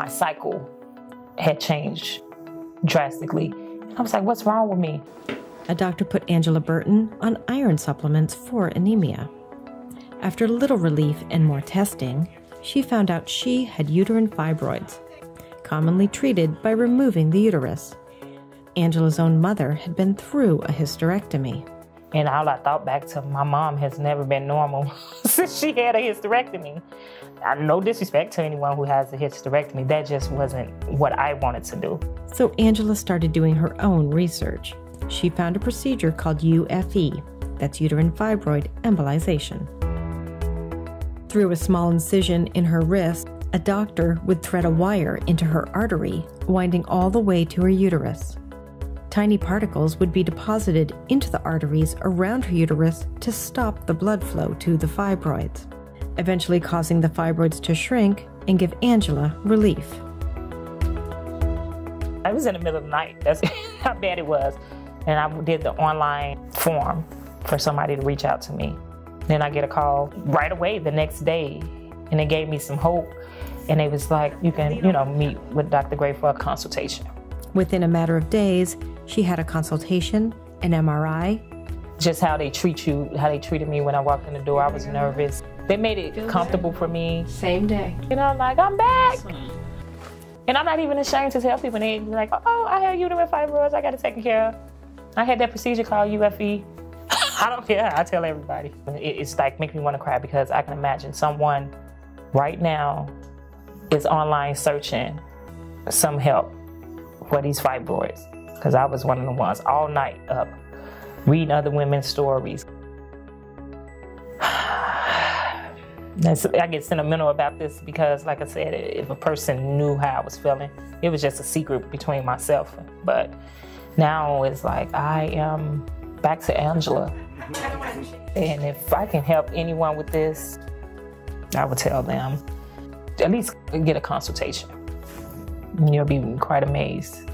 my cycle had changed drastically. I was like, what's wrong with me? A doctor put Angela Burton on iron supplements for anemia. After little relief and more testing, she found out she had uterine fibroids, commonly treated by removing the uterus. Angela's own mother had been through a hysterectomy. And all I thought back to my mom has never been normal since she had a hysterectomy. I, No disrespect to anyone who has a hysterectomy, that just wasn't what I wanted to do. So Angela started doing her own research. She found a procedure called UFE, that's uterine fibroid embolization. Through a small incision in her wrist, a doctor would thread a wire into her artery, winding all the way to her uterus. Tiny particles would be deposited into the arteries around her uterus to stop the blood flow to the fibroids, eventually causing the fibroids to shrink and give Angela relief. I was in the middle of the night. That's how bad it was. And I did the online form for somebody to reach out to me. Then I get a call right away the next day, and it gave me some hope. And it was like, you can, you know, meet with Dr. Gray for a consultation. Within a matter of days, she had a consultation, an MRI. Just how they treat you, how they treated me when I walked in the door, I was nervous. They made it comfortable for me. Same day. You know, I'm like, I'm back. And I'm not even ashamed to tell people. They like, oh, I had uterine fibroids, I got it taken care of. I had that procedure called UFE. I don't care. I tell everybody. It's like make me want to cry because I can imagine someone right now is online searching some help for these fibroids because I was one of the ones all night up reading other women's stories. I get sentimental about this because, like I said, if a person knew how I was feeling, it was just a secret between myself. But now it's like I am back to Angela. And if I can help anyone with this, I would tell them at least get a consultation. You'll be quite amazed